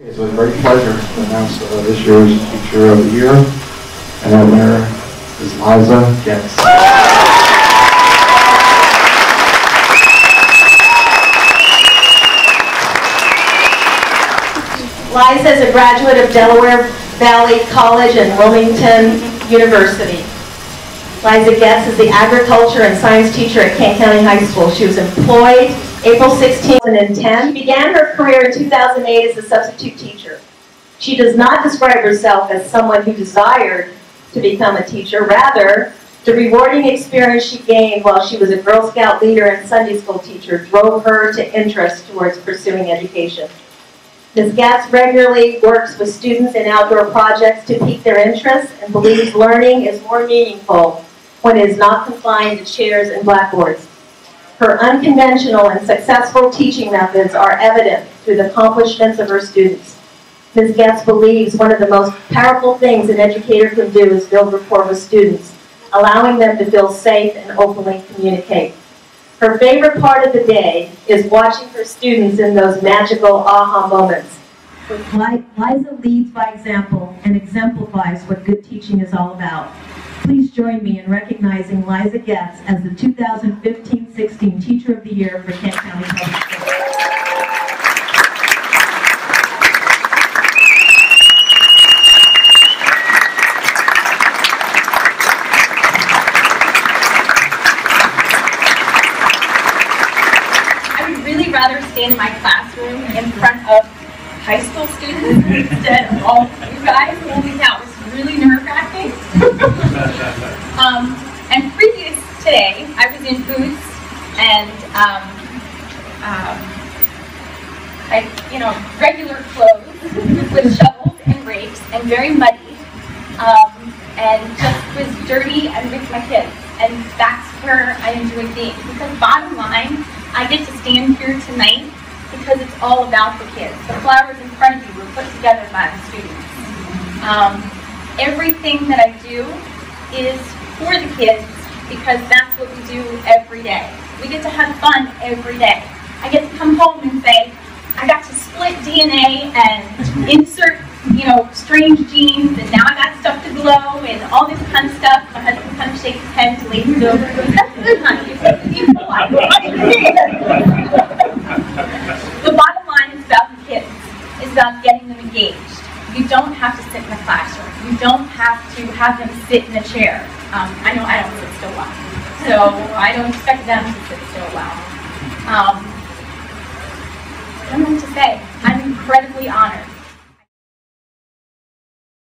It's with great pleasure to announce uh, this year's Teacher of the Year, and that winner is Liza Goetz. Liza is a graduate of Delaware Valley College and Wilmington University. Liza Goetz is the agriculture and science teacher at Kent County High School. She was employed April 16, 2010. Began her career in 2008 as a substitute teacher. She does not describe herself as someone who desired to become a teacher. Rather, the rewarding experience she gained while she was a Girl Scout leader and Sunday school teacher drove her to interest towards pursuing education. Ms. Goetz regularly works with students in outdoor projects to pique their interest and believes learning is more meaningful when it is not confined to chairs and blackboards. Her unconventional and successful teaching methods are evident through the accomplishments of her students. Ms. Goetz believes one of the most powerful things an educator can do is build rapport with students, allowing them to feel safe and openly communicate. Her favorite part of the day is watching her students in those magical aha moments. Li- Liza leads by example and exemplifies what good teaching is all about. Please join me in recognizing Liza Goetz as the 2015-16 Teacher of the Year for Kent County Public Schools. I would really rather stand in my classroom in front of high school students instead of all you guys. Holy cow, it was really nerve wracking. um, and today, I was in boots and um, um, I, you know, regular clothes with shovels and rakes and very muddy. Um, and just was dirty and with my kids. And that's where I enjoy being. Because bottom line, I get to stand here tonight because it's all about the kids. The flowers in front of you were put together by the students. Um, everything that I do is for the kids because that's what we do every day. We get to have fun every day. I get to come home and say, I got to split DNA and insert, you know, strange genes, and now I got stuff to glow and all this kind of stuff. My husband kind of shakes his head beautiful. I The bottom line is about the kids. It's about getting them engaged. You don't have to sit in a classroom. You don't have to have them sit in a chair. Um, I know I don't sit still well, so I don't expect them to sit still well. Um, I don't know what to say. I'm incredibly honored